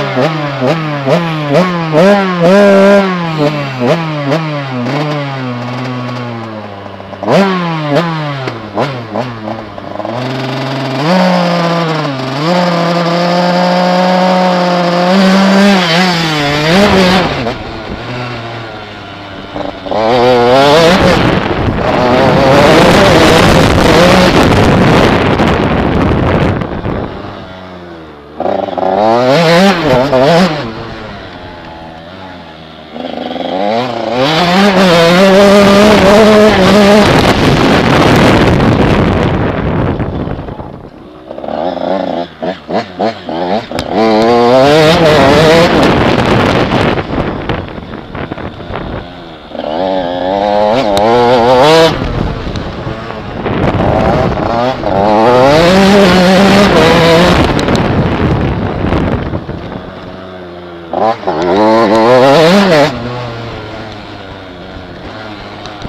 Oh.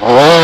Oh.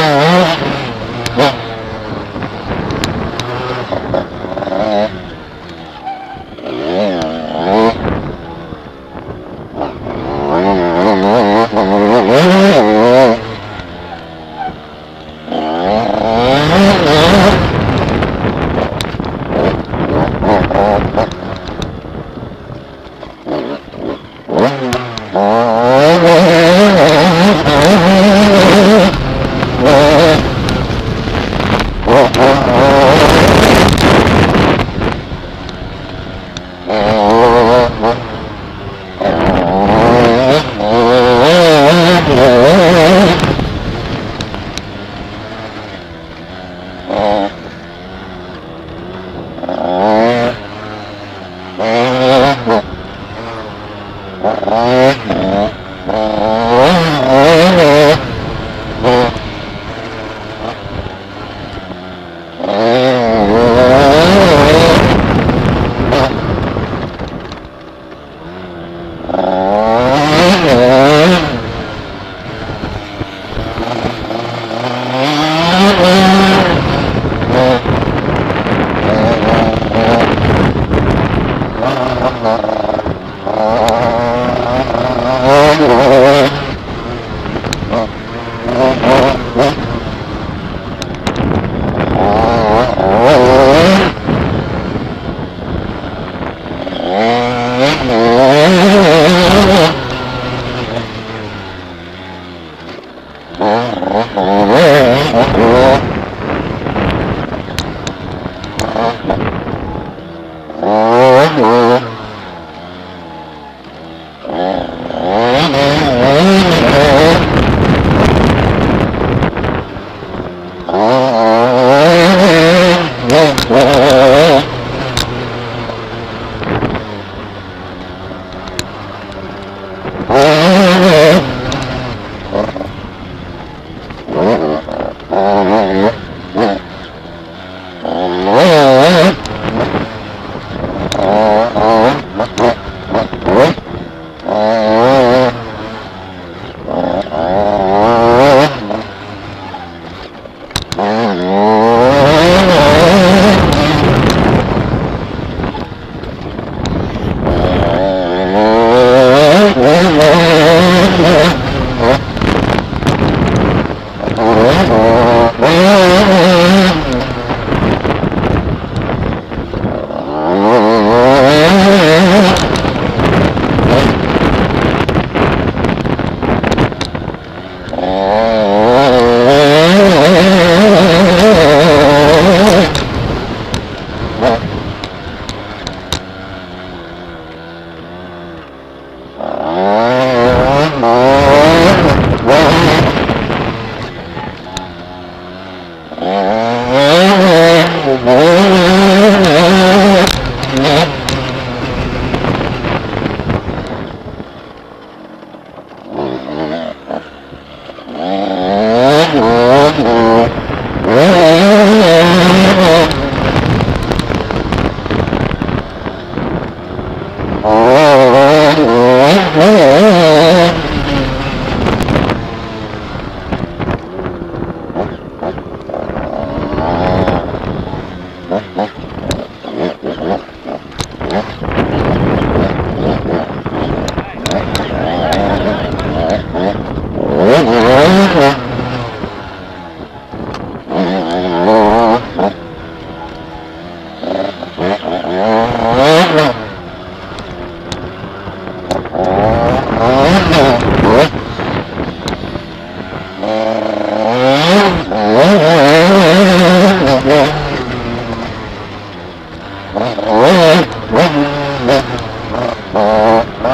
Oh,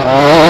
well.